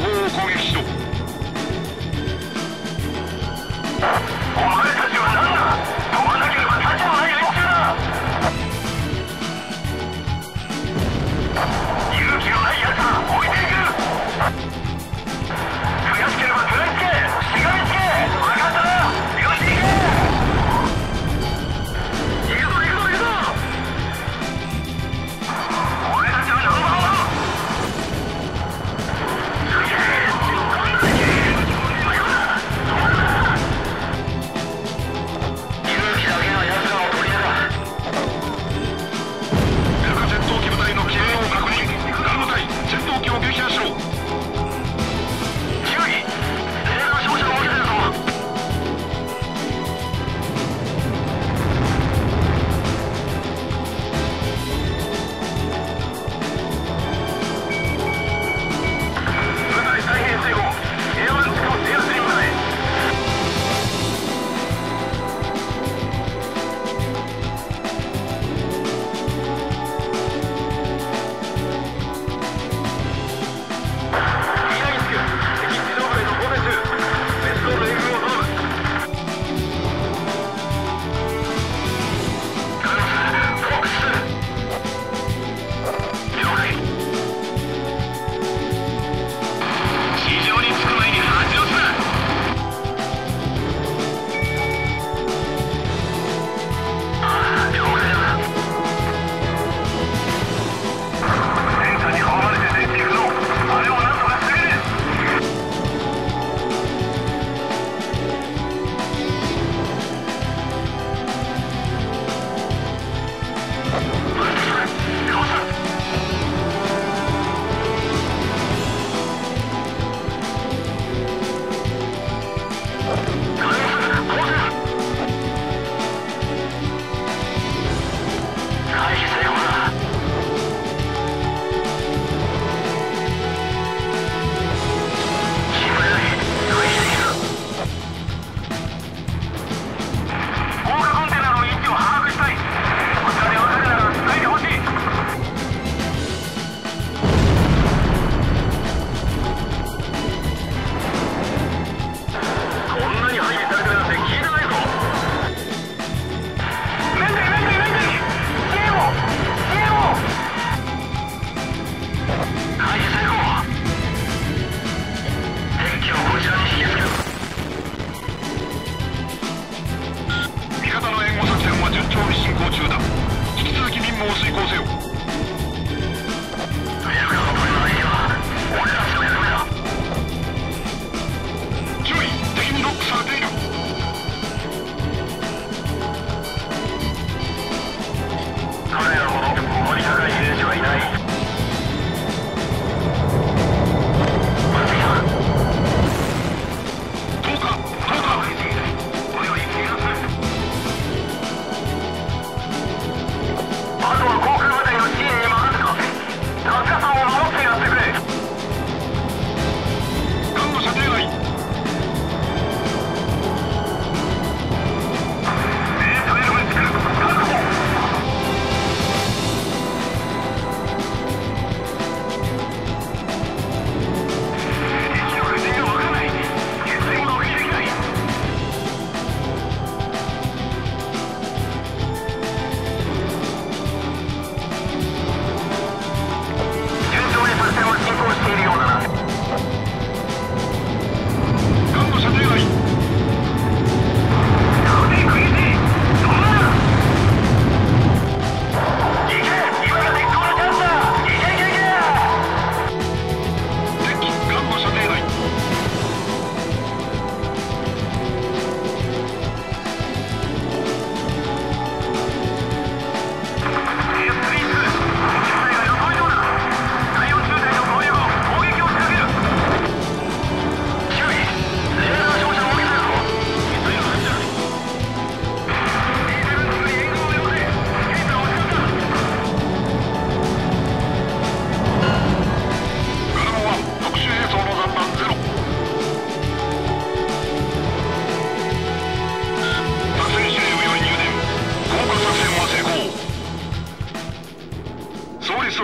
方を攻撃しろ行中だ。引き続き任務を遂行せよ。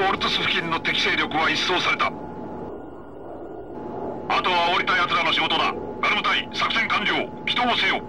オルトス付近の敵勢力は一掃された。あとは降りた奴らの仕事だ。ガルム隊作戦完了。祈祷せよ。